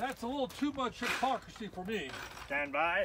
That's a little too much hypocrisy for me. Stand by.